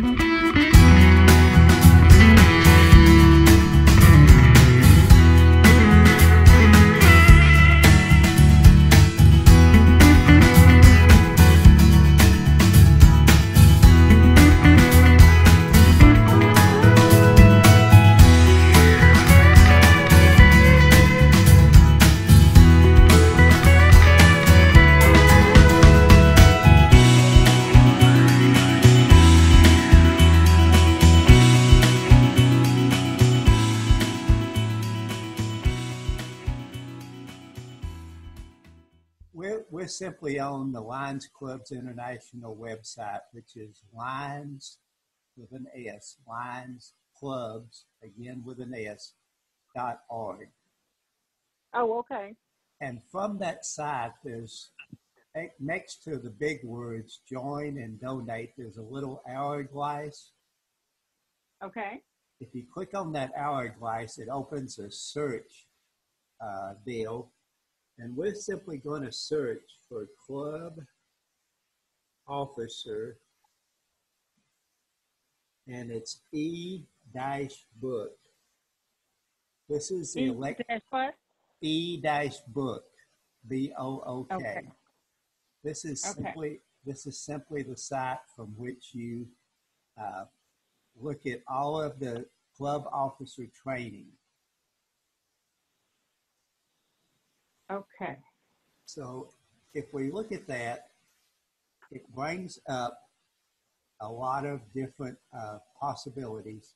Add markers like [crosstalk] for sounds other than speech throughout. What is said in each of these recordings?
we're on the Lions Clubs International website, which is Lions with an S, Lions Clubs, again with an S, dot org. Oh, okay. And from that site, there's next to the big words join and donate, there's a little hourglass. Okay. If you click on that hourglass, it opens a search uh, deal and we're simply going to search for club officer and it's E dash book. This is the elect E dash book, B O O K. Okay. This is Okay. simply this is simply the site from which you uh, look at all of the club officer training. Okay. So if we look at that, it brings up a lot of different uh, possibilities.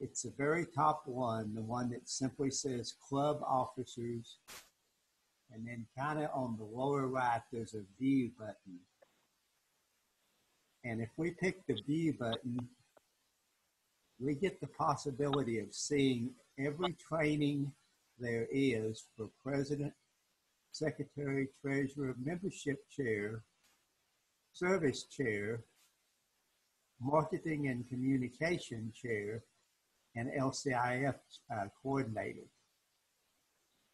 It's the very top one, the one that simply says club officers. And then kind of on the lower right, there's a view button. And if we pick the view button, we get the possibility of seeing every training there is for president, secretary, treasurer, membership chair, service chair, marketing and communication chair, and LCIF uh, coordinator.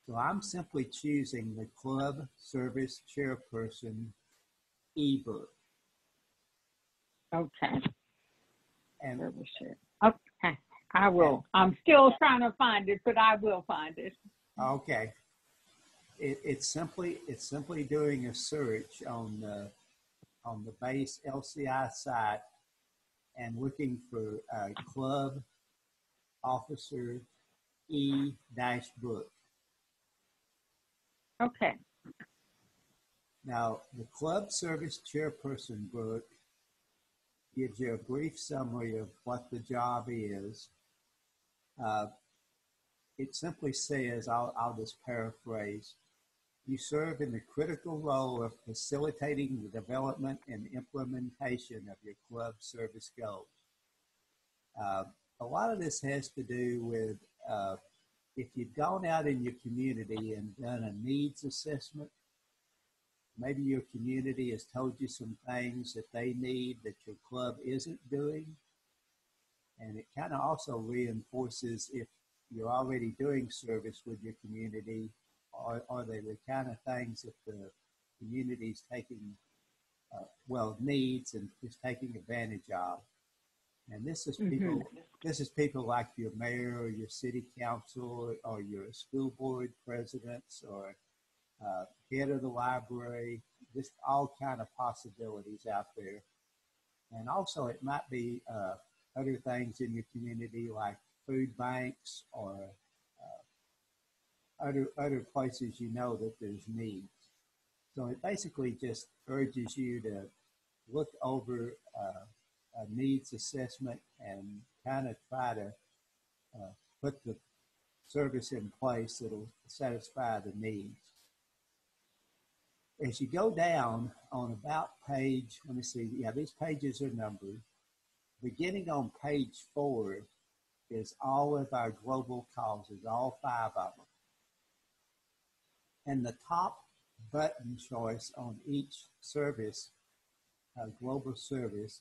So I'm simply choosing the club service chairperson ebook. Okay. And Service share. I will. I'm still trying to find it, but I will find it. Okay. It, it's simply it's simply doing a search on the on the base LCI site and looking for uh, club officer E dash book. Okay. Now the club service chairperson book gives you a brief summary of what the job is. Uh, it simply says, I'll, I'll just paraphrase, you serve in the critical role of facilitating the development and implementation of your club service goals. Uh, a lot of this has to do with uh, if you've gone out in your community and done a needs assessment, maybe your community has told you some things that they need that your club isn't doing. And it kind of also reinforces if you're already doing service with your community, are, are they the kind of things that the community's taking, uh, well, needs and is taking advantage of? And this is people, this is people like your mayor or your city council or your school board presidents or uh, head of the library, just all kind of possibilities out there. And also it might be uh, other things in your community like food banks or uh, other other places you know that there's needs. So it basically just urges you to look over uh, a needs assessment and kind of try to uh, put the service in place that'll satisfy the needs. As you go down on about page, let me see, yeah, these pages are numbered. Beginning on page four is all of our global causes, all five of them. And the top button choice on each service, uh, global service,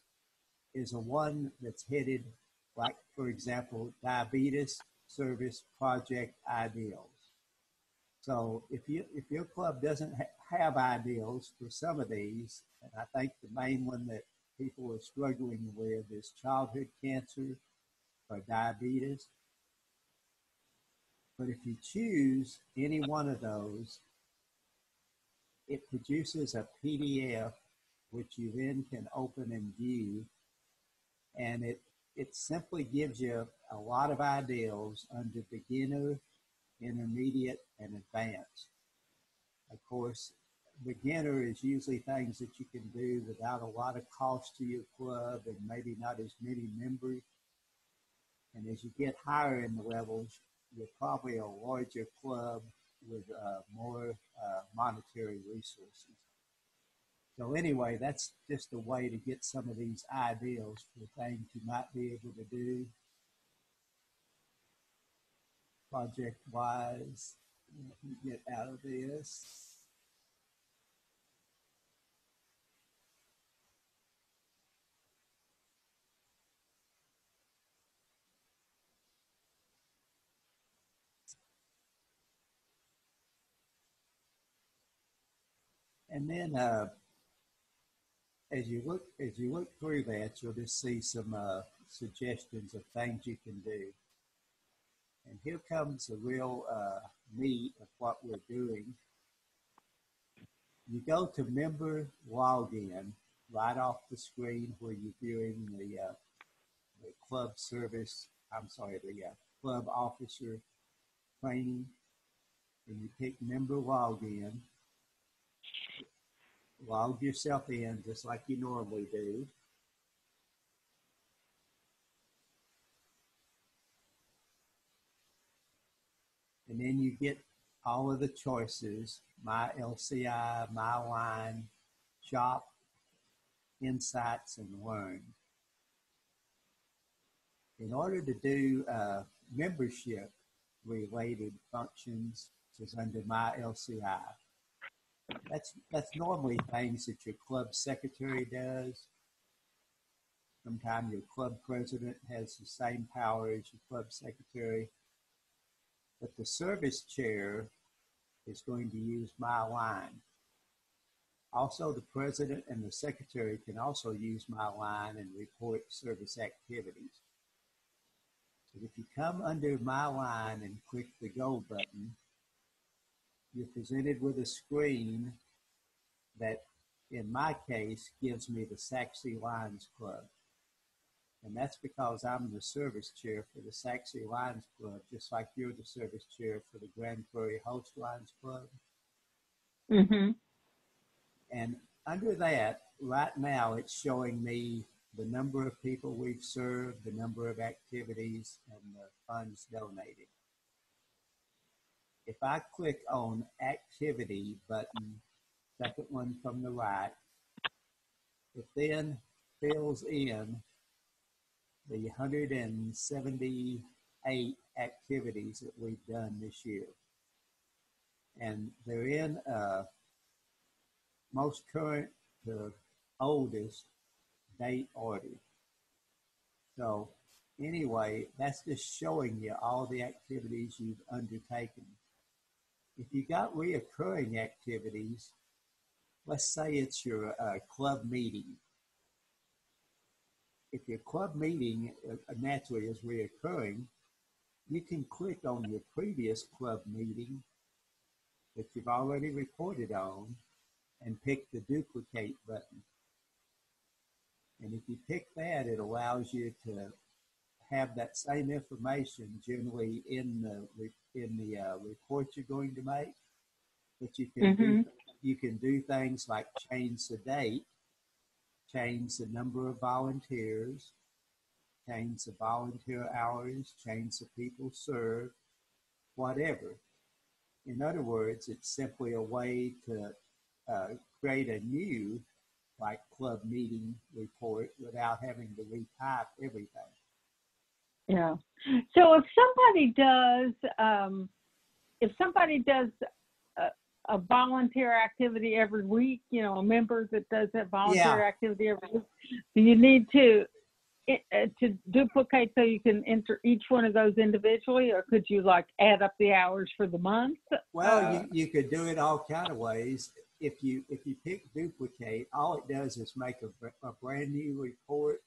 is a one that's headed, like, for example, diabetes service project ideals. So if you if your club doesn't ha- have ideals for some of these, and I think the main one that people are struggling with is childhood cancer or diabetes. But if you choose any one of those, it produces a PDF which you then can open and view. And it, it simply gives you a lot of ideals under beginner, intermediate, and advanced. Of course, beginner is usually things that you can do without a lot of cost to your club and maybe not as many members. And as you get higher in the levels, you're probably a larger club with uh, more uh, monetary resources. So anyway, that's just a way to get some of these ideals for things you might be able to do project wise get out of this. And then uh, as you look as you look through that, you'll just see some uh, suggestions of things you can do. And here comes the real uh, meat of what we're doing. You go to member login right off the screen where you're viewing the, uh, the club service, I'm sorry, the uh, club officer training. And you pick member login log yourself in just like you normally do. And then you get all of the choices, my LCI, MyLion, shop, insights, and learn. In order to do uh, membership related functions, which is under my LCI, that's that's normally things that your club secretary does. Sometimes your club president has the same power as your club secretary. But the service chair is going to use MyLion. Also, the president and the secretary can also use MyLion and report service activities. If you come under MyLion and click the go button, you're presented with a screen that, in my case, gives me the Sachse Lions Club. And that's because I'm the service chair for the Sachse Lions Club, just like you're the service chair for the Grand Prairie Host Lions Club. Mm-hmm. And under that, right now, it's showing me the number of people we've served, the number of activities, and the funds donated. If I click on activity button, second one from the right, it then fills in the 178 activities that we've done this year. And they're in uh, most current to oldest date order. So anyway, that's just showing you all the activities you've undertaken if you got reoccurring activities, let's say it's your uh, club meeting. If your club meeting uh, naturally is reoccurring, you can click on your previous club meeting that you've already reported on and pick the duplicate button. And if you pick that, it allows you to have that same information generally in the in the uh, report you're going to make. But you can Mm-hmm. do, you can do things like change the date, change the number of volunteers, change the volunteer hours, change the people served, whatever. In other words, it's simply a way to uh, create a new like club meeting report without having to retype everything. Yeah. So if somebody does, um, if somebody does a, a volunteer activity every week, you know, a member that does that volunteer Yeah. activity every week, do you need to uh, to duplicate so you can enter each one of those individually, or could you like add up the hours for the month? Well, Uh, you, you could do it all kind of ways. if you if you pick duplicate, all it does is make a, a brand new report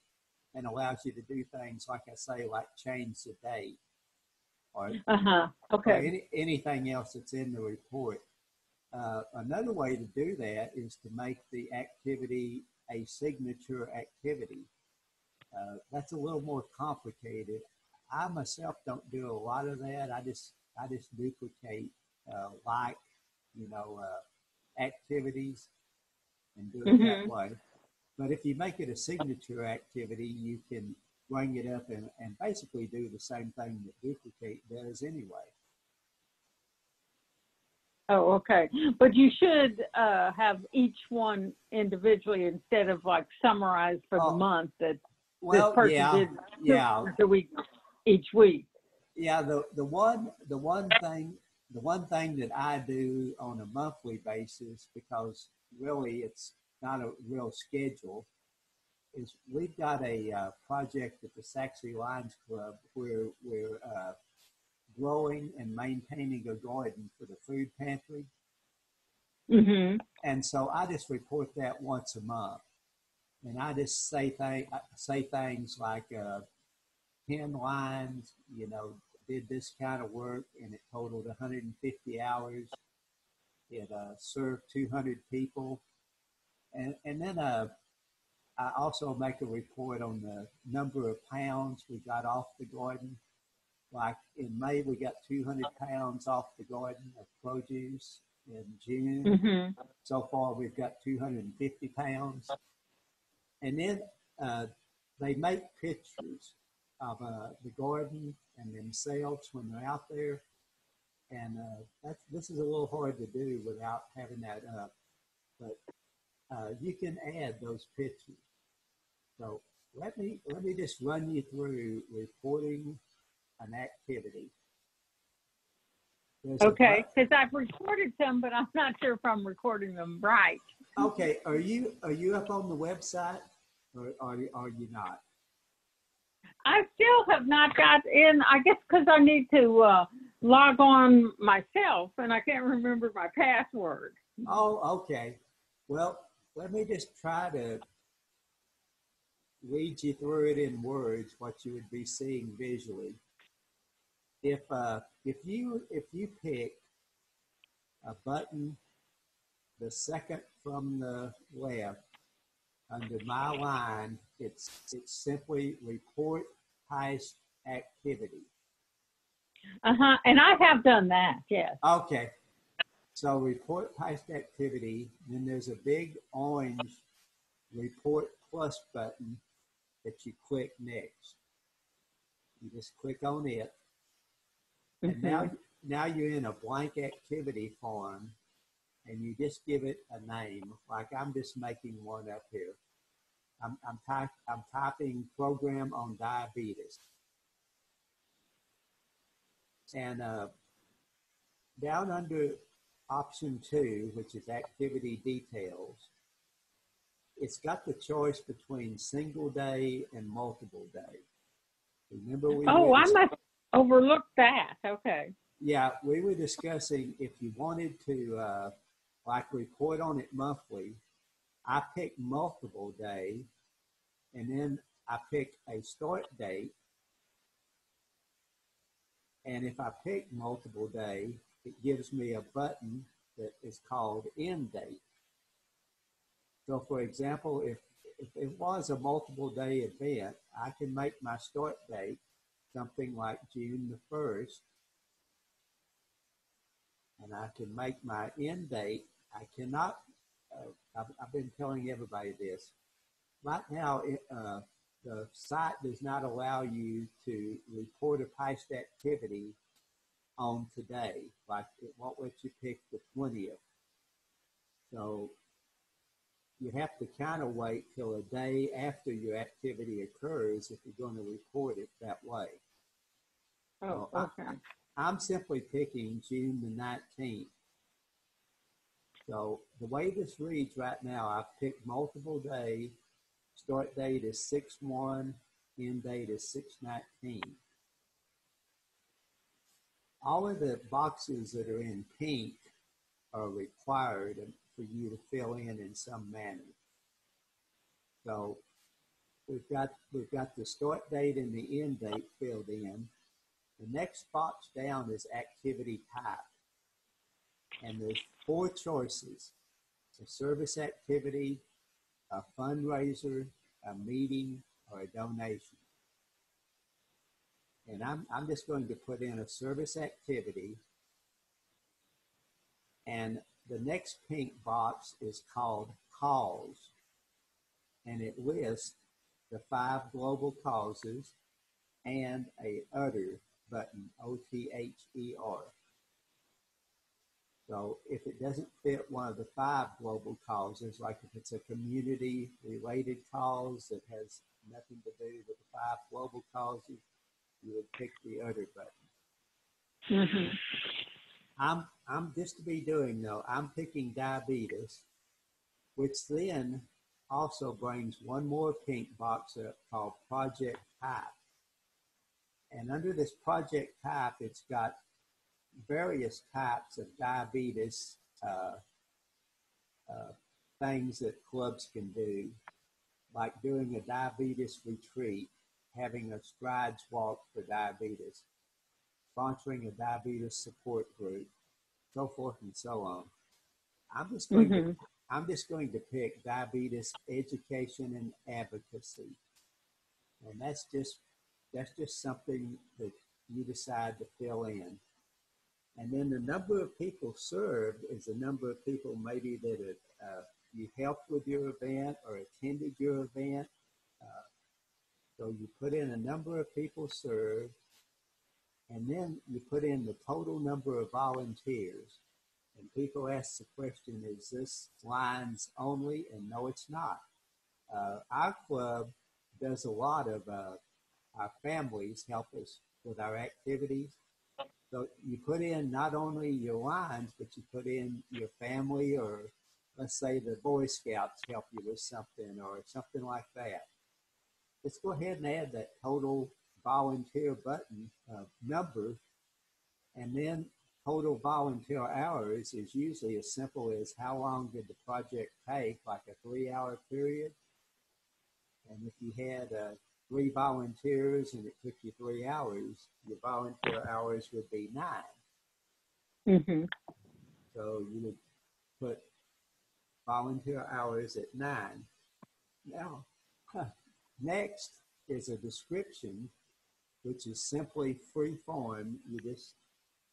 and allows you to do things like I say, like change the date or, Uh-huh. or Okay. any, anything else that's in the report. Uh, another way to do that is to make the activity a signature activity. Uh, that's a little more complicated. I myself don't do a lot of that. I just I just duplicate uh, like you know uh, activities and do it that Mhm. way. But if you make it a signature activity, you can bring it up and, and basically do the same thing that duplicate does anyway. Oh, okay. But you should uh, have each one individually instead of like summarized for Oh, the month that Well, this person yeah, did yeah, [laughs] the week each week. yeah. The the one the one thing the one thing that I do on a monthly basis because really it's not a real schedule is we've got a uh, project at the Sachse Lions Club where we're uh, growing and maintaining a garden for the food pantry. Mm-hmm. and so I just report that once a month, and I just say thing say things like uh, ten Lions, you know, did this kind of work, and it totaled 150 hours. It uh, served 200 people, and and then uh, I also make a report on the number of pounds we got off the garden. Like in May, we got 200 pounds off the garden of produce. In June, Mm-hmm. so far, we've got 250 pounds. And then uh, they make pictures of uh, the garden and themselves when they're out there. And uh, that's, this is a little hard to do without having that up. But uh, you can add those pictures. So let me, let me just run you through reporting an activity. There's Okay, because I've recorded some, but I'm not sure if I'm recording them right. Okay, are you are you up on the website or are you, are you not? I still have not got in. I guess because I need to uh, log on myself, and I can't remember my password. Oh, okay. Well, let me just try to read you through it in words what you would be seeing visually. If uh, if you if you pick a button, the second from the left under MyLion, it's it's simply report past activity. Uh huh. And I have done that. Yes. Okay. So report past activity, then there's a big orange report plus button that you click next. You just click on it. And now, [laughs] now you're in a blank activity form and you just give it a name. Like I'm just making one up here. I'm, I'm, type, I'm typing program on diabetes. And uh, down under option two, which is activity details, it's got the choice between single day and multiple day. Remember we Oh, were I must overlook that. Okay. yeah, we were discussing if you wanted to uh, like report on it monthly. I pick multiple day, and then I pick a start date. And if I pick multiple day, it gives me a button that is called end date. So, for example, if if it was a multiple day event, I can make my start date something like June the first, and I can make my end date. I cannot. Uh, I've, I've been telling everybody this. Right now, it, uh, the site does not allow you to report a past activity on today. Like it won't let you pick the twentieth. So you have to kind of wait till a day after your activity occurs if you're going to report it that way. Oh, Oh, okay. I'm simply picking June the 19th. So the way this reads right now, I've picked multiple day. Start date is 6 1, end date is 6 19. All of the boxes that are in pink are required for you to fill in in some manner. So we've got we've got the start date and the end date filled in. The next box down is activity type. And there's four choices. A service activity, a fundraiser, a meeting, or a donation. And I'm, I'm just going to put in a service activity. And the next pink box is called cause. And it lists the five global causes and a other button, O-T-H-E-R. So if it doesn't fit one of the five global causes, like if it's a community related cause that has nothing to do with the five global causes, you would pick the other button. hmm I'm I'm just to be doing though, I'm picking diabetes, which then also brings one more pink box up called project type. And under this project type, it's got various types of diabetes uh, uh, things that clubs can do, like doing a diabetes retreat, having a strides walk for diabetes, sponsoring a diabetes support group, so forth and so on. I'm just going to hmm I'm just going to pick diabetes education and advocacy. And that's just that's just something that you decide to fill in. And then the number of people served is the number of people maybe that have, uh, you helped with your event or attended your event. So you put in a number of people served, and then you put in the total number of volunteers. And people ask the question, is this Lions only? And no, it's not. Uh, our club does a lot of, uh, our families help us with our activities. So you put in not only your Lions, but you put in your family or let's say the Boy Scouts help you with something or something like that. Let's go ahead and add that total volunteer button uh, number and then total volunteer hours is usually as simple as how long did the project take, like a three hour period. And if you had uh, three volunteers and it took you three hours, your volunteer hours would be nine. hmm So you would put volunteer hours at nine. Now, huh, next is a description, which is simply free form. You just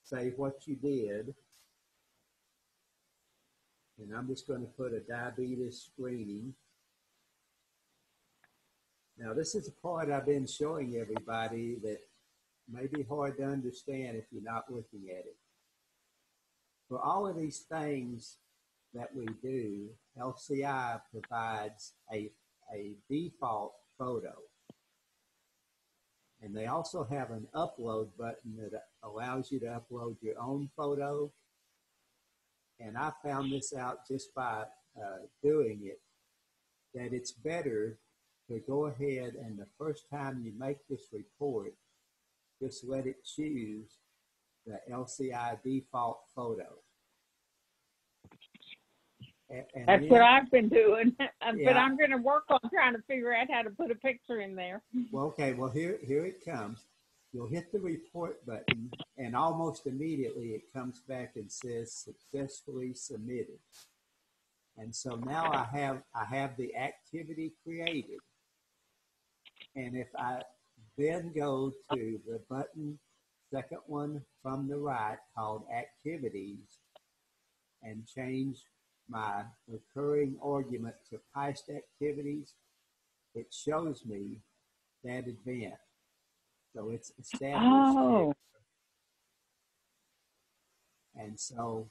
say what you did. And I'm just going to put a diabetes screening. Now, this is a part I've been showing everybody that may be hard to understand if you're not looking at it. For all of these things that we do, LCI provides a, a default photo. And they also have an upload button that allows you to upload your own photo. And I found this out just by uh, doing it, that it's better to go ahead and the first time you make this report, just let it choose the LCI default photo. A- and That's what I've been doing, [laughs] but Yeah. I'm going to work on trying to figure out how to put a picture in there. Well, okay, well, here, here it comes. You'll hit the report button and almost immediately it comes back and says successfully submitted. And so now I have, I have the activity created. And if I then go to the button, second one from the right called activities and change my recurring argument to past activities, it shows me that event. So it's established. Oh. there. And so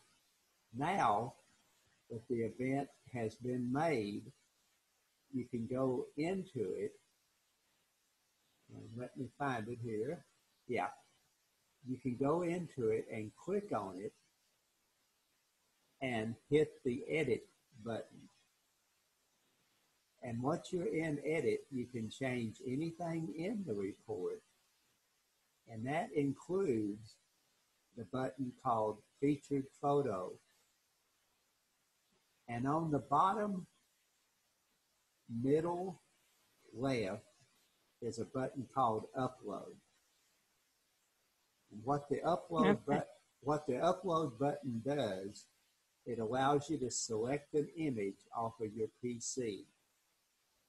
now that the event has been made, you can go into it. And let me find it here. Yeah. You can go into it and click on it and hit the edit button. And once you're in edit, you can change anything in the report. And that includes the button called featured photo. And on the bottom middle left is a button called upload. And what the upload Okay. but what the upload button does, it allows you to select an image off of your PC.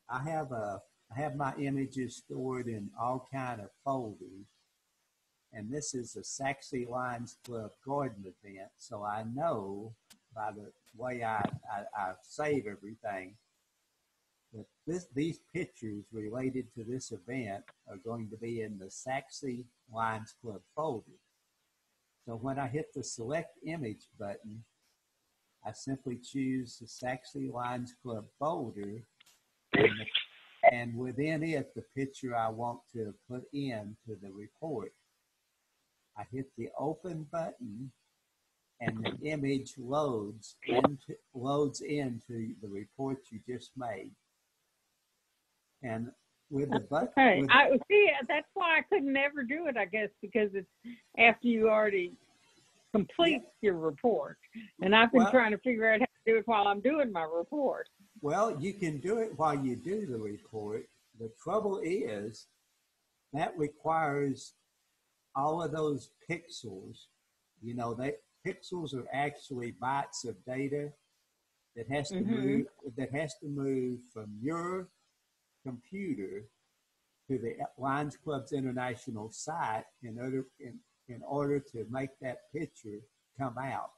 I have a I have my images stored in all kind of folders, and this is a Sachse Lions Club garden event, so I know by the way I, I, I save everything that this, these pictures related to this event are going to be in the Sachse Lions Club folder. So when I hit the select image button, I simply choose the Sachse Lions Club folder and, [laughs] the, and within it the picture I want to put into the report. I hit the open button and the image loads into, loads into the report you just made. And with the button, Okay, with- I see. That's why I could never do it. I guess because it's after you already complete your report, and I've been Well- trying to figure out how to do it while I'm doing my report. Well, you can do it while you do the report. The trouble is that requires all of those pixels. You know, that pixels are actually bytes of data that has to Mhm. move that has to move from your computer to the Lions Club's international site in order in, in order to make that picture come out.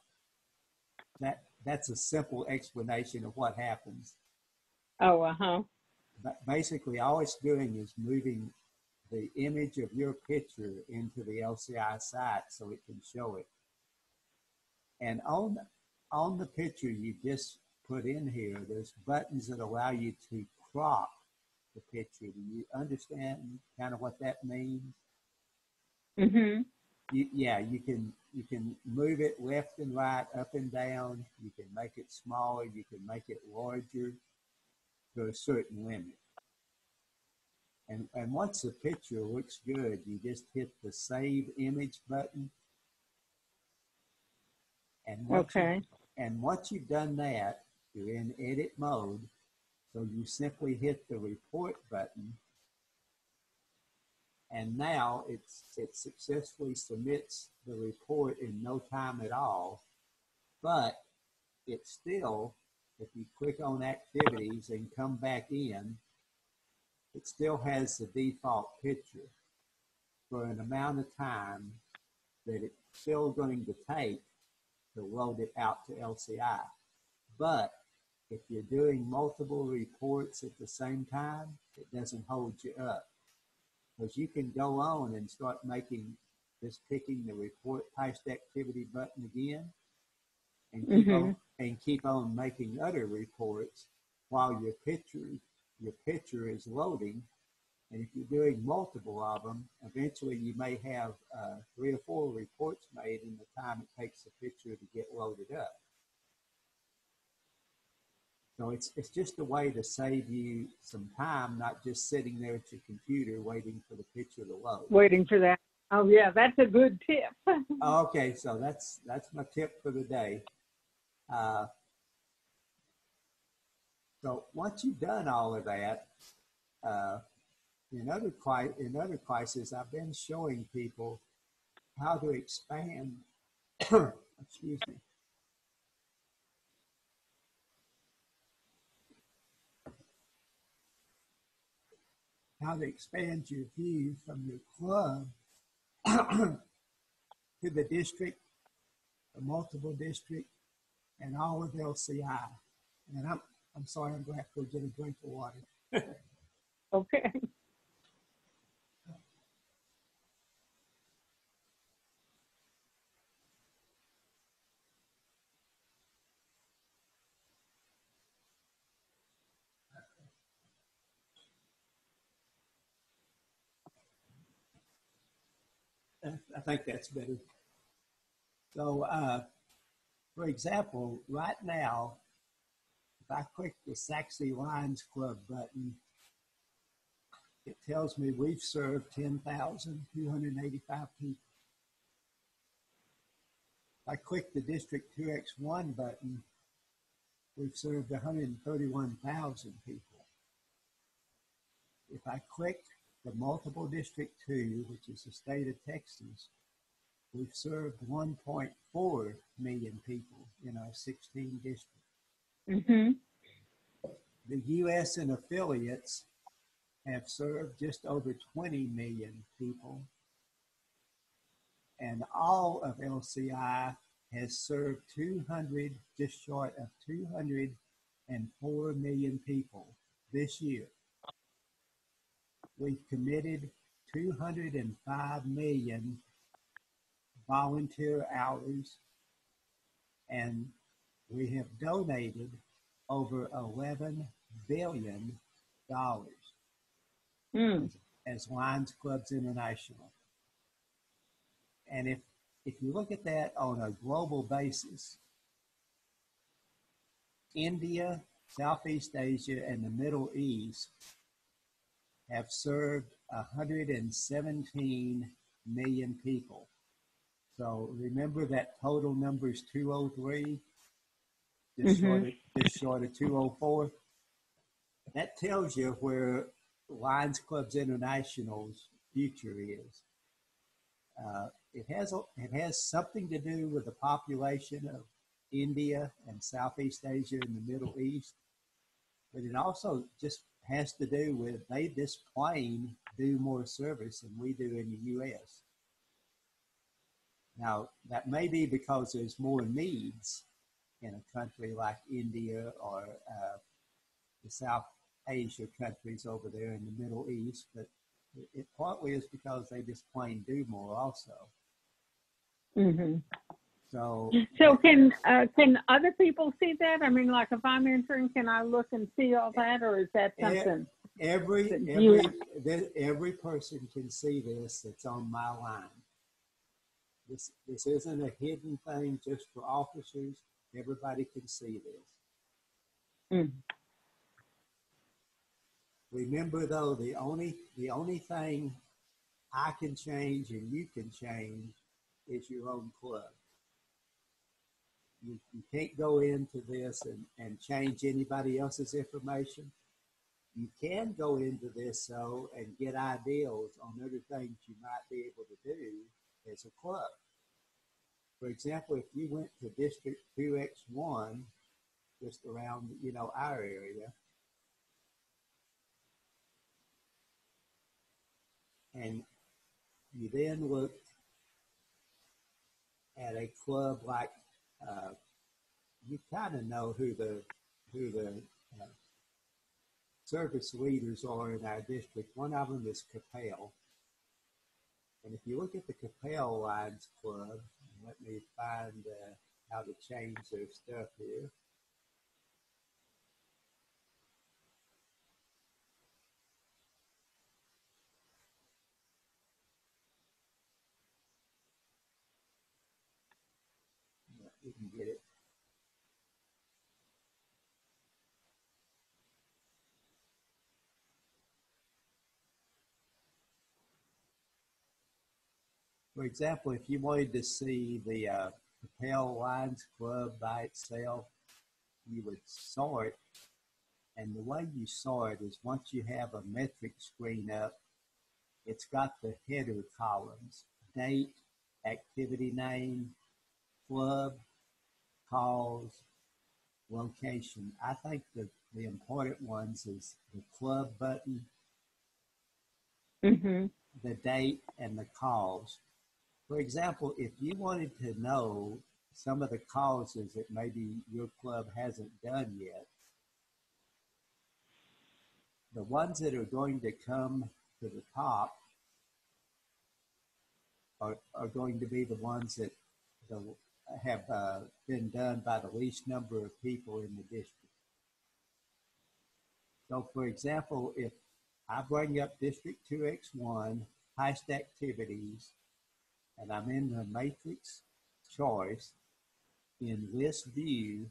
That that's a simple explanation of what happens. Oh, uh huh. But basically, all it's doing is moving the image of your picture into the LCI site so it can show it. And on on the picture you just put in here, there's buttons that allow you to crop the picture. Do you understand kind of what that means? Mhm. You, yeah, you can you can move it left and right, up and down. You can make it smaller. You can make it larger to a certain limit. And and once the picture looks good, you just hit the save image button. And once you- Okay. and once you've done that, you're in edit mode. So you simply hit the report button. And now it's, it successfully submits the report in no time at all. But it still, if you click on activities and come back in, it still has the default picture for an amount of time that it's still going to take to load it out to LCI. But if you're doing multiple reports at the same time, it doesn't hold you up. Because you can go on and start making, just picking the report past activity button again and keep Mhm. on and keep on making other reports while your picture your picture is loading. And if you're doing multiple of them, eventually you may have uh, three or four reports made in the time it takes the picture to get loaded up. So it's it's just a way to save you some time, not just sitting there at your computer waiting for the picture to load. Waiting for that. Oh yeah, that's a good tip. [laughs] Okay, so that's that's my tip for the day. Uh, so once you've done all of that, uh, in other cli- in other classes, I've been showing people how to expand. [coughs] excuse me. How to expand your view from your club [clears throat] to the district, the multiple district, and all of LCI. And I'm, I'm sorry, I'm going to have to go get a drink of water. [laughs] Okay. I think that's better. So, uh, for example, right now, if I click the Sachse Lions Club button, it tells me we've served 10,285 people. If I click the District 2X1 button, we've served 131,000 people. If I click the multiple district two, which is the state of Texas, we've served 1.4 million people in our 16 districts. hmm The U.S. and affiliates have served just over 20 million people. And all of LCI has served 200, just short of 204 million people this year. We've committed 205 million volunteer hours and we have donated over 11 billion dollars Mm. as Lions Clubs International. And if if you look at that on a global basis, India, Southeast Asia, and the Middle East have served 117 million people. So remember that total number is 203, just, short, of, just short of 204. That tells you where Lions Clubs International's future is. Uh, it has it has something to do with the population of India and Southeast Asia and the Middle East, but it also just has to do with they this plane do more service than we do in the U.S. Now that may be because there's more needs in a country like India or uh, the South Asia countries over there in the Middle East, but it, partly is because they just plain do more also. hmm So So can uh, can other people see that? I mean, like if I'm entering, can I look and see all that, or is that something? every But every you- th- every person can see this that's on MyLion. This this isn't a hidden thing just for officers. Everybody can see this. Mm. Remember though, the only the only thing I can change and you can change is your own club. You, you can't go into this and, and change anybody else's information. You can go into this though and get ideals on other things you might be able to do as a club. For example, if you went to District 2X1, just around, you know, our area, and you then looked at a club like uh, you kind of know who the who the uh, service leaders are in our district. One of them is Coppell, and if you look at the Coppell Lions Club, let me find uh, how to change their stuff here. You can get it. For example, if you wanted to see the uh, Coppell Lions Club by itself, you would sort. And the way you sort is once you have a metric screen up, it's got the header columns date, activity name, club, cause, location. I think the, the important ones is the club button, hmm the date, and the cause. For example, if you wanted to know some of the causes that maybe your club hasn't done yet, the ones that are going to come to the top are, are going to be the ones that the, have uh, been done by the least number of people in the district. So, for example, if I bring up District 2X1, highest activities, and I'm in the matrix choice in this view,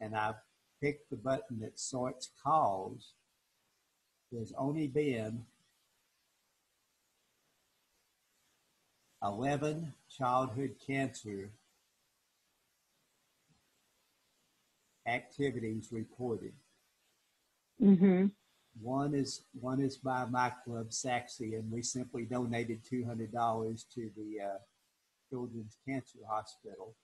and I pick the button that sorts calls, there's only been 11 childhood cancer activities reported. Mm-hmm. One is one is by my club, Sachse, and we simply donated two hundred dollars to the uh, Children's Cancer Hospital.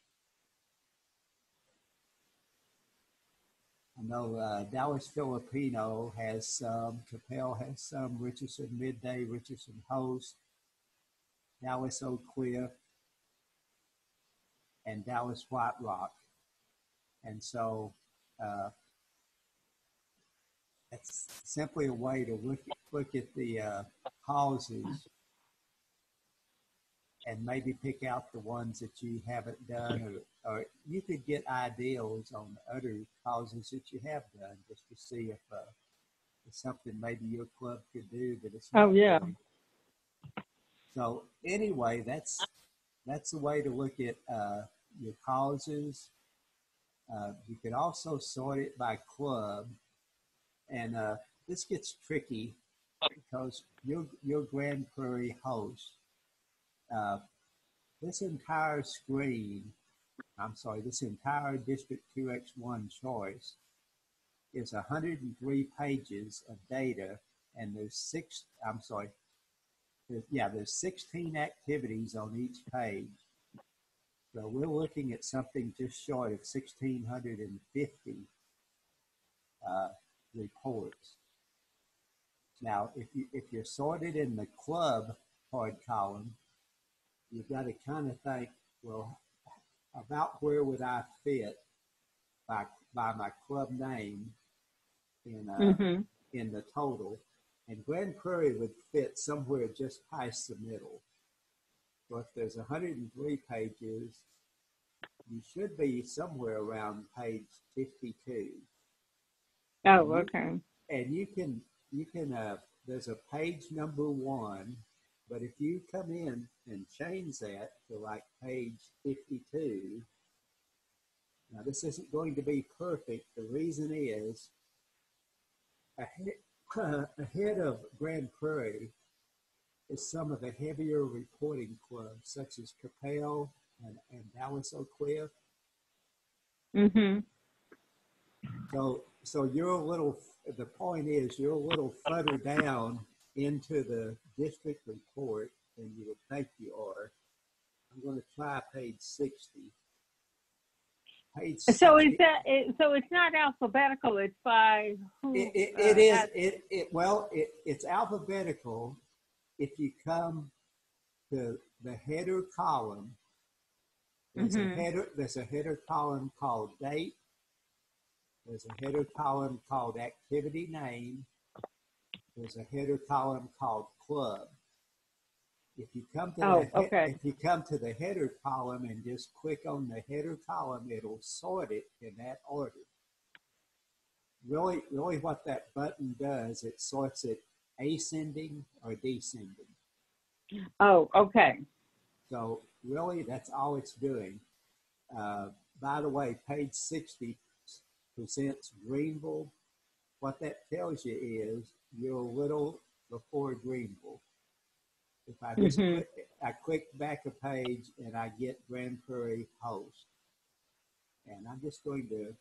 I know uh, Dallas Filipino has some, Coppell has some, Richardson Midday, Richardson Host, Dallas Oak Cliff, and Dallas White Rock. And so uh, it's simply a way to look, look at the uh, causes and maybe pick out the ones that you haven't done or, or you could get ideals on other causes that you have done just to see if uh, it's something maybe your club could do that it's Oh, yeah. doing. So anyway, that's that's a way to look at uh, your causes. Uh, you could also sort it by club, and uh, this gets tricky because your your Grand Prairie host uh, this entire screen, I'm sorry, this entire District 2X1 choice is 103 pages of data, and there's six, I'm sorry, there's, yeah, there's 16 activities on each page. So we're looking at something just short of 1,650 uh, reports. Now, if you if you're sorted in the club card column, you've got to kind of think, well, about where would I fit by by my club name in uh, Mm-hmm. in the total, and Grand Prairie would fit somewhere just past the middle. So if there's 103 pages, you should be somewhere around page 52 Oh, okay. and you can you can uh there's a page number one but if you come in and change that to like page 52 now this isn't going to be perfect the reason is ahead, [clears throat] ahead of grand prairie is some of the heavier reporting clubs such as Coppell and, and dallas oak cliff Mm-hmm. So, so you're a little, the point is you're a little further down into the district report than you would think you are. I'm going to try page 60. Page So is that, it, so it's not alphabetical, it's by who? It, it, uh, it is, it, it, well, it, it's alphabetical. If you come to the header column, there's Mhm. a header, there's a header column called date. There's a header column called activity name. There's a header column called club. If you come to Oh, the, okay. if you come to the header column and just click on the header column, it'll sort it in that order really, really what that button does, it sorts it ascending or descending. Oh, okay. So really, that's all it's doing. Uh, by the way, page 60 presents Greenville. What that tells you is you're a little before Greenville. If I just Mhm. click, I click back a page and I get Grand Prairie host. And I'm just going to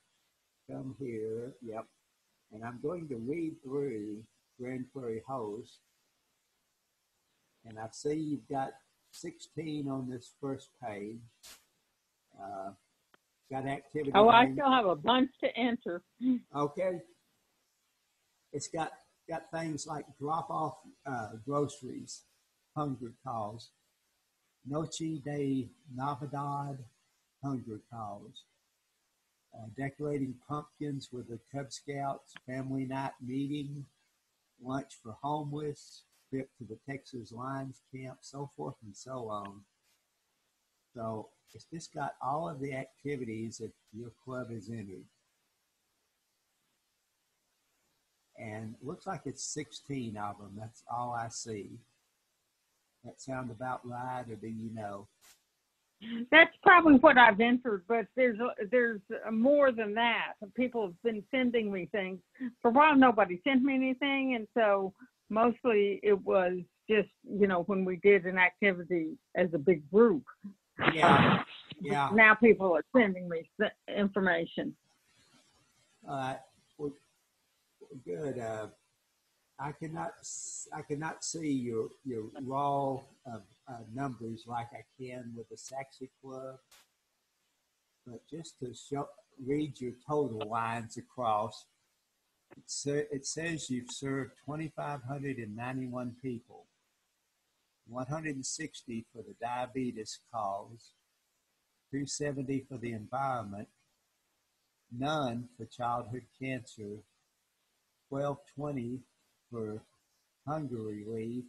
come here, yep, and I'm going to read through Grand Prairie host. And I see you've got 16 on this first page. Uh, got activity. Oh, I still have a bunch to enter. Okay. It's got got things like drop off uh, groceries, hunger calls, Noche de Navidad, hunger calls, uh, decorating pumpkins with the Cub Scouts, family night meeting, lunch for homeless, trip to the Texas Lions camp, so forth and so on. So it's just got all of the activities that your club has entered. and looks like it's 16 of them. That's all I see. That sound about right, or do you know? That's probably what I've entered, but there's there's more than that. People have been sending me things. For a while, nobody sent me anything, and so mostly it was just you know when we did an activity as a big group. Yeah, yeah. Now people are sending me information. Right. Well, good. Uh, I cannot I cannot see your your raw uh, uh, numbers like I can with the Sachse Club, but just to show read your total lines across, it, sa- it says you've served 2,591 people, 160 for the diabetes cause, 270 for the environment, none for childhood cancer, 1220 for hunger relief,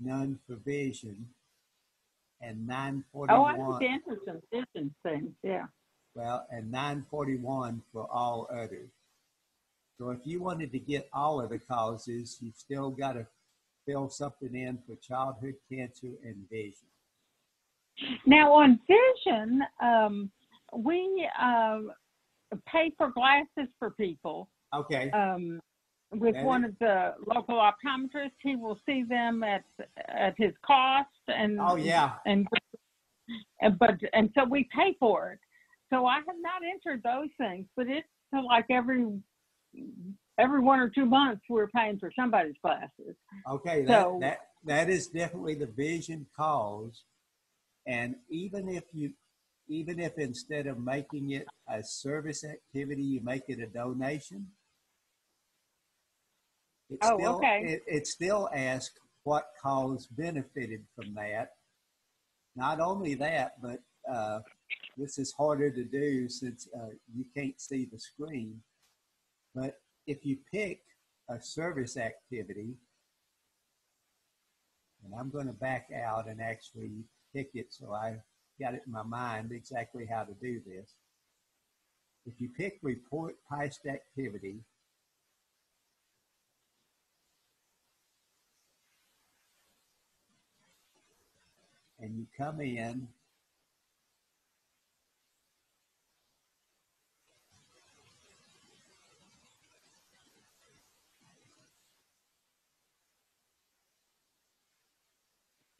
none for vision, and 941. Oh, I 941 see interesting vision things. Yeah. well, and 941 for all others. So if you wanted to get all of the causes, you've still got to fill something in for childhood cancer and vision. Now on vision, um, we um, pay for glasses for people. Okay. Um, with That one is- of the local optometrists, he will see them at at his cost, and Oh, yeah. and and but and so we pay for it. So I have not entered those things, but it's like every every one or two months we're paying for somebody's classes. Okay, that, So- that that is definitely the vision cause. And even if you even if instead of making it a service activity, you make it a donation, it Oh, still okay. it, it still asks what cause benefited from that. Not only that, but uh, this is harder to do since uh, you can't see the screen. But if you pick a service activity, and I'm going to back out and actually pick it so I got it in my mind exactly how to do this. If you pick report past activity, and you come in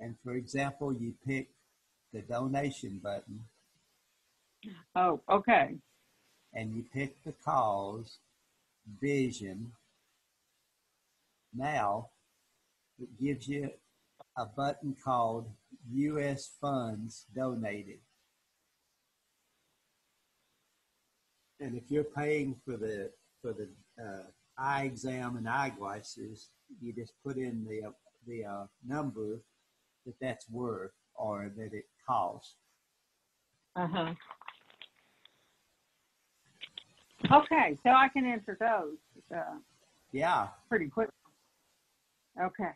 and for example you pick the donation button Oh, okay. and you pick the cause vision now it gives you a button called us funds donated and if you're paying for the for the uh, eye exam and eyeglasses you just put in the uh, the uh, number that that's worth or that it costs Uh huh. Okay, so I can enter those uh, yeah pretty quick. Okay.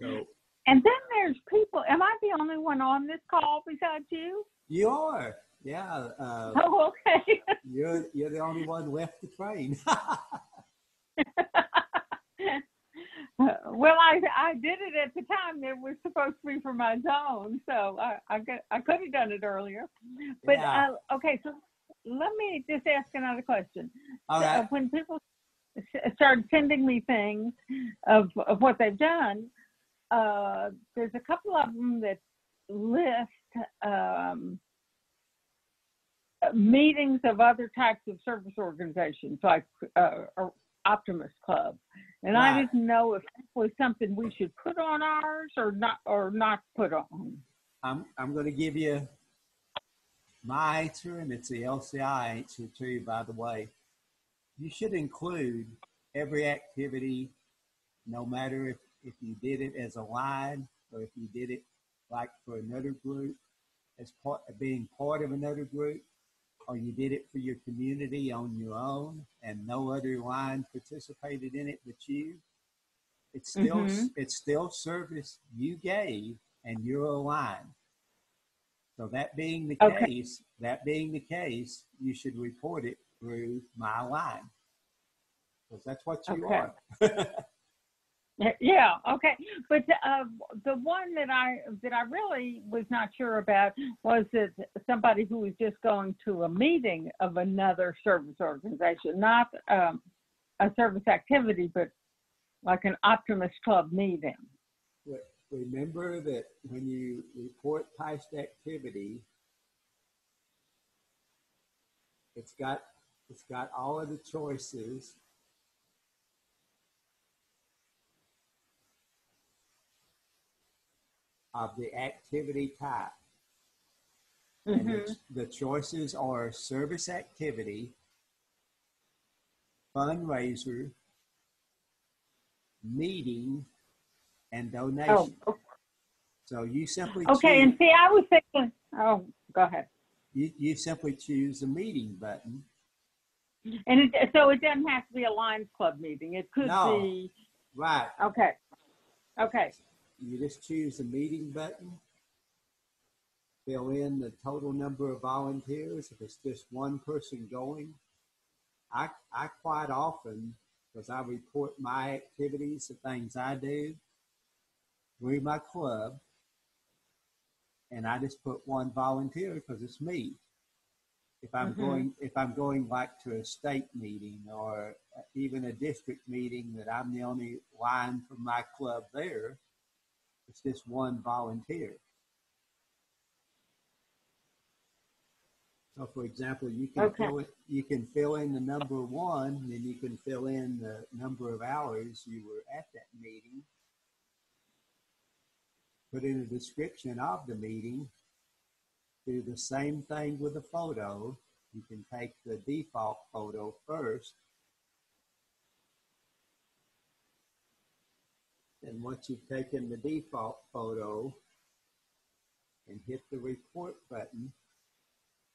so And then there's people. Am I the only one on this call besides you? you are yeah uh, Oh, okay. [laughs] You're you're the only one left to train. [laughs] [laughs] well, I I did it at the time It was supposed to be for my zone, so I I, got, I could have done it earlier. But Yeah. uh, okay, so let me just ask another question. All Uh, when people s- started sending me things of of what they've done, uh, there's a couple of them that list um, meetings of other types of service organizations, like uh, Optimist Club, and I didn't know if it was something we should put on ours or not, or not put on. I'm I'm going to give you my answer, and it's the LCI answer too. By the way, you should include every activity, no matter if if you did it as a Lion or if you did it like for another group, as part of being part of another group, or you did it for your community on your own, and no other Lion participated in it but you. It's still Mhm. it's still service you gave, and you're a Lion. So that being the Okay. case, that being the case, you should report it through MyLion. Because that's what you Okay. are. [laughs] [laughs] Yeah, okay. But uh, the one that I that I really was not sure about was that somebody who was just going to a meeting of another service organization, not um, a service activity, but like an Optimist Club meeting. Remember that when you report past activity, it's got It's got all of the choices. Of the activity type. And Mhm. the, the choices are service activity, fundraiser, meeting, and donation. Oh, donation. So you simply okay. choose, And see, I was thinking, oh, go ahead. you, you simply choose the meeting button. And it, so it doesn't have to be a Lions Club meeting. It could No. be, Right. okay. Okay. You just choose the meeting button. Fill in the total number of volunteers. If it's just one person going, I, I quite often, because I report my activities, the things I do through my club, and I just put one volunteer because it's me. If I'm Mhm. going, if I'm going like to a state meeting or even a district meeting that I'm the only Lion from my club there, it's just one volunteer. So for example, you can Okay. fill it, you can fill in the number one, then you can fill in the number of hours you were at that meeting. Put in a description of the meeting. Do the same thing with the photo. You can take the default photo first. And once you've taken the default photo and hit the report button,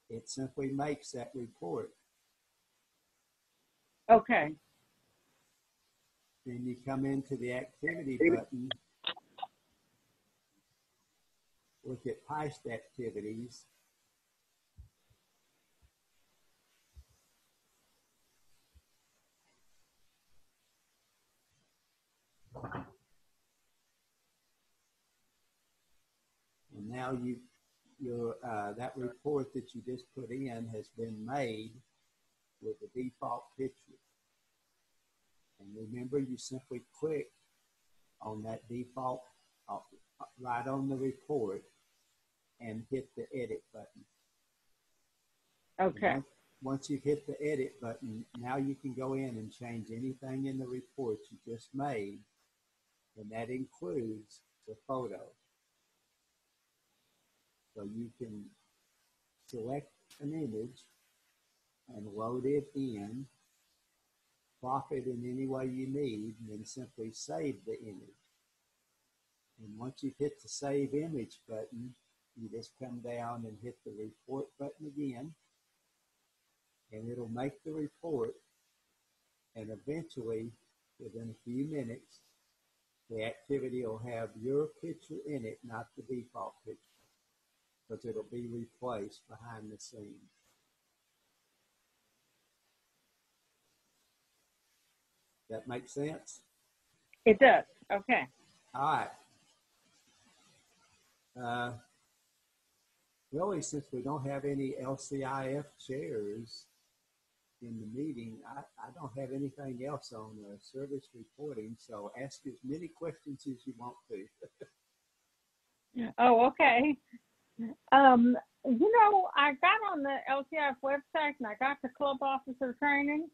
it simply makes that report. Okay. Then you come into the activity button, look at past activities. Now you, your, uh, that report that you just put in has been made with the default picture. And remember, you simply click on that default, uh, right on the report and hit the edit button. Okay. once- Once you hit the edit button, now you can go in and change anything in the report you just made. And that includes the photo. So you can select an image and load it in, crop it in any way you need, and then simply save the image. And once you hit the save image button, you just come down and hit the report button again, and it'll make the report. And eventually, within a few minutes, the activity will have your picture in it, not the default picture, because it'll be replaced behind the scenes. That make sense? It does. Okay. All right. Uh, really, since we don't have any LCIF chairs in the meeting, I, I don't have anything else on uh, service reporting. So ask as many questions as you want to. [laughs] Oh, okay. Um, you know, I got on the LCIF website and I got the club officer training,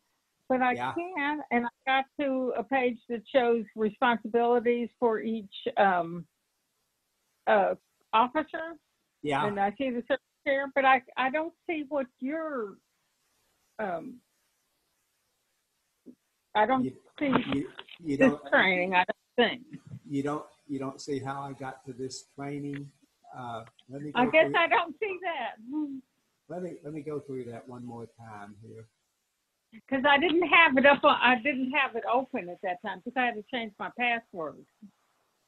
but I Yeah. can't. And I got to a page that shows responsibilities for each um, uh, officer, Yeah. and I see the service chair, but I I don't see what your um, I don't You, see you, you this don't training. I don't think. you don't you don't see how I got to this training. Uh, let me I guess through, I don't see that. Let me let me go through that one more time here. Because I didn't have it up, I didn't have it open at that time because I had to change my password.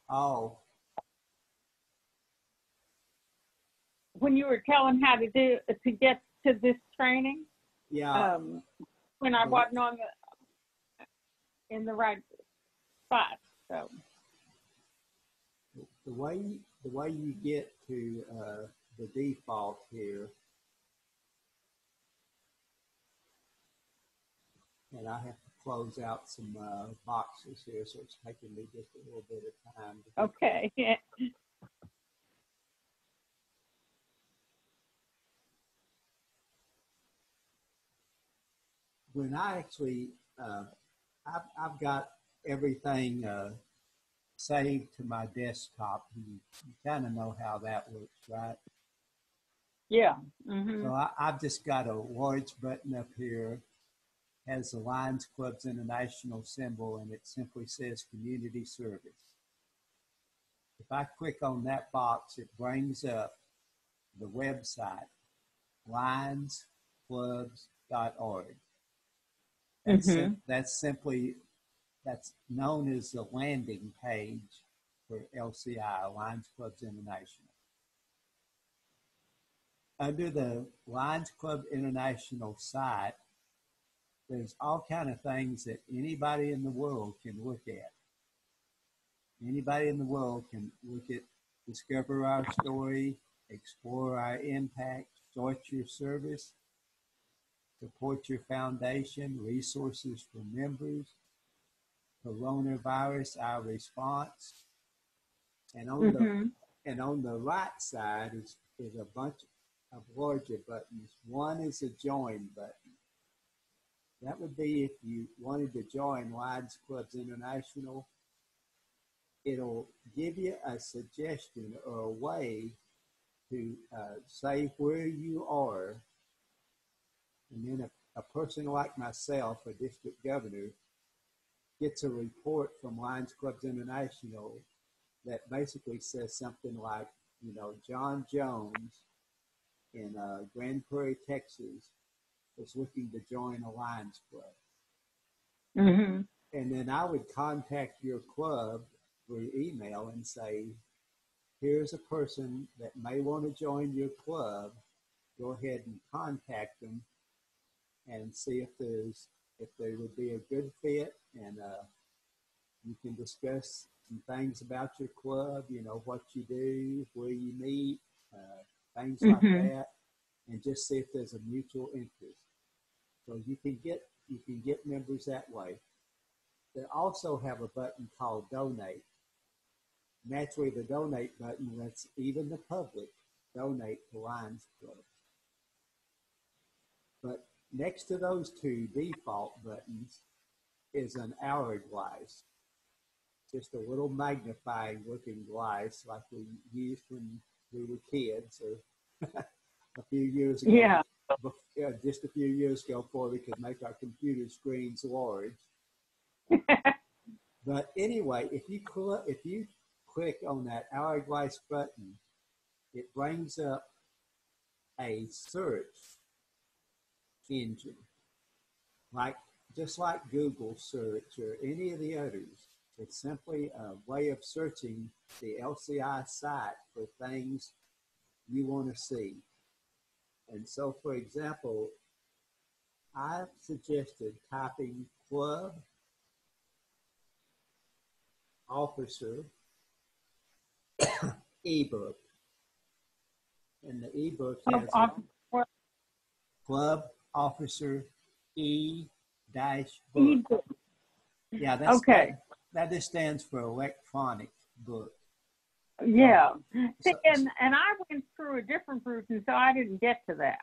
Oh, When you were telling how to do to get to this training, yeah. um, when I wasn't on the in the right spot. So the way the way you get to uh, the default here, and I have to close out some uh, boxes here, so it's taking me just a little bit of time. okay, [laughs] when I actually, uh, I've, I've got everything uh, saved to my desktop. You, you kind of know how that works, right? Yeah. hmm So I, I've just got a large button up here, has the Lions Clubs International symbol, and it simply says Community Service. If I click on that box, it brings up the website, lionsclubs.org. That's, sim- that's simply, that's known as the landing page for LCI, Lions Clubs International under the Lions Club International site, there's all kind of things that anybody in the world can look at. Anybody in the world can look at, discover our story, explore our impact, start your service, support your foundation, resources for members, coronavirus, our response. And on the hmm and on the right side is, is a bunch of larger buttons. One is a join button. That would be if you wanted to join Lions Clubs International. It'll give you a suggestion or a way to uh, say where you are. And then a, a person like myself, a district governor, gets a report from Lions Clubs International that basically says something like, you know, John Jones in uh, Grand Prairie, Texas, is looking to join a Lions Club. hmm And then I would contact your club through email and say, here's a person that may want to join your club. Go ahead and contact them and see if there's if they would be a good fit and uh, you can discuss some things about your club, you know, what you do, where you meet, uh, things like Mhm. that, and just see if there's a mutual interest. So you can get you can get members that way. They also have a button called donate. Naturally, the donate button lets even the public donate to Lions Club. Next to those two default buttons is an hourglass. Just a little magnifying looking glass like we used when we were kids or [laughs] a few years ago. Yeah. Yeah, just a few years ago before we could make our computer screens large. [laughs] But anyway, if you cl- if you click on that hourglass button, it brings up a search engine, like just like Google search or any of the others. It's simply a way of searching the LCI site for things you want to see. And so, for example, I've suggested typing club officer [coughs] ebook. And the ebook has a club officer e dash book. ebook. Yeah, that's Okay. That, that just stands for electronic book. Yeah. See, So- and and I went through a different route, and so I didn't get to that.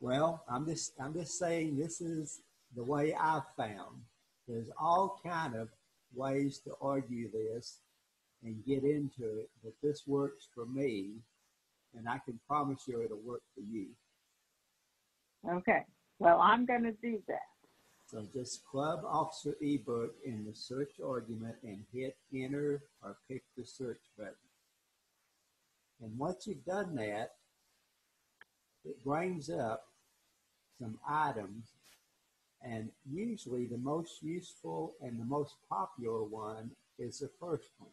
Well, I'm just I'm just saying this is the way I've found. There's all kind of ways to argue this and get into it, but this works for me, and I can promise you it'll work for you. Okay. Well, I'm going to do that. So just club officer ebook in the search argument and hit enter or pick the search button. And once you've done that, it brings up some items and usually the most useful and the most popular one is the first one.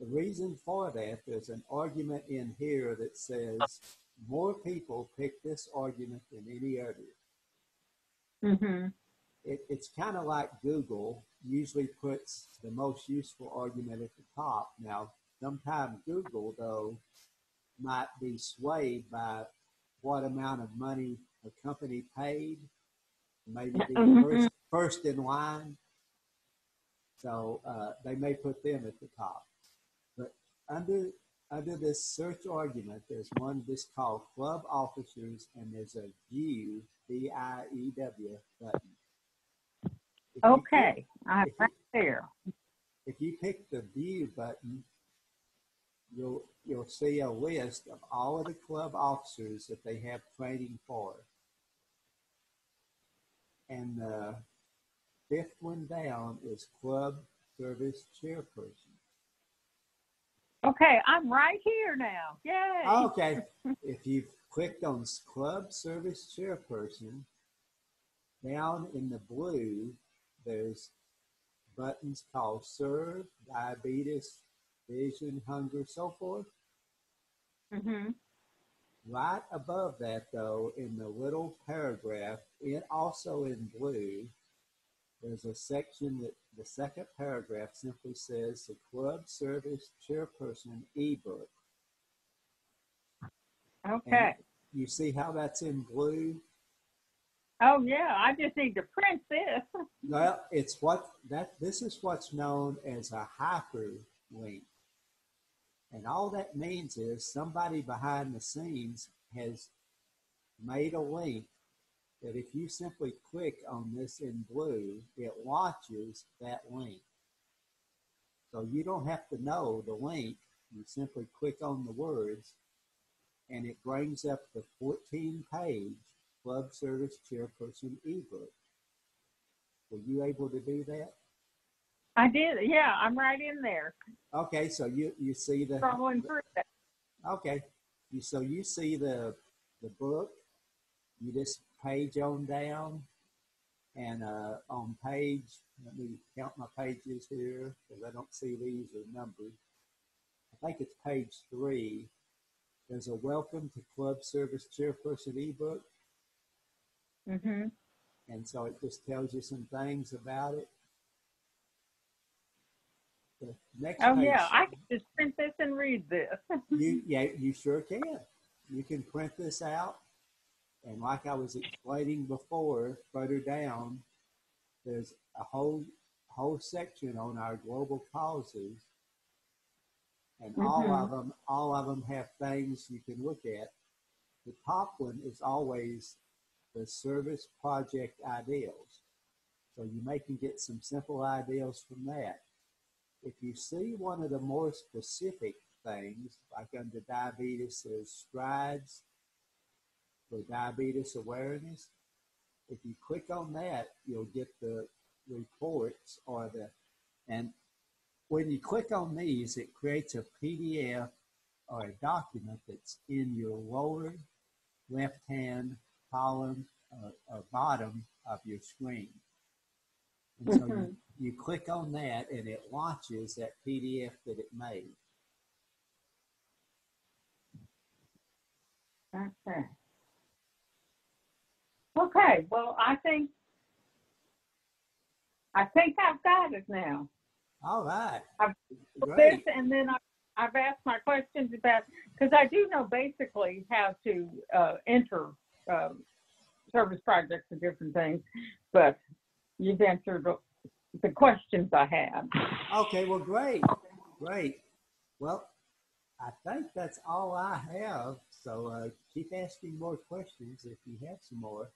The reason for that, there's an argument in here that says more people pick this argument than any other hmm it, it's kind of like Google usually puts the most useful argument at the top. Now, sometimes Google, though, might be swayed by what amount of money a company paid, maybe be Mhm. first, first in line. So uh, they may put them at the top. But under under this search argument, there's one that's called club officers, and there's a view B I E W button. If you pick- Okay, I'm if you- there. If you pick the view button, you'll you'll see a list of all of the club officers that they have training for. And the fifth one down is club service chairperson. Okay, I'm right here now. Yay! Okay, [laughs] if you've clicked on club service chairperson, down in the blue, there's buttons called serve, diabetes, vision, hunger, so forth. Mm-hmm. Right above that, though, in the little paragraph, it also in blue, there's a section that the second paragraph simply says the club service chairperson ebook. Okay. You see how that's in blue? Oh yeah, I just need to print this. [laughs] Well, it's what that this is what's known as a hyperlink. And all that means is somebody behind the scenes has made a link that if you simply click on this in blue, it launches that link. So you don't have to know the link. You simply click on the words and it brings up the 14 page Club Service Chairperson ebook. Were you able to do that? I did. Yeah, I'm right in there, Okay, so you, you see the scrolling through that. okay, you so you see the the book. You just page on down, and uh, on page. Let me count my pages here because I don't see these are numbered. I think it's page three. There's a welcome to Club Service Chairperson ebook, Mm-hmm. and so it just tells you some things about it. The next Oh page, yeah, I can just print this and read this. [laughs] you yeah you sure can you can print this out and like i was explaining before further down there's a whole whole section on our global causes and all Mhm. of them all of them have things you can look at. The top one is always the service project ideals. So you may can get some simple ideals from that. If you see one of the more specific things, like under diabetes, there's strides for diabetes awareness. If you click on that, you'll get the reports or the, and when you click on these, it creates a PDF or a document that's in your lower left-hand column or, or bottom of your screen. And so you, Mhm. you click on that and it launches that PDF that it made. Okay. Okay. Well, I think I think I've got it now. All right. I've- Great. This and then I, I've asked my questions about because I do know basically how to uh, enter um, service projects and different things, but you've answered the- the questions I had. Okay, well, great. Great. Well, I think that's all I have. So uh, keep asking more questions if you have some more.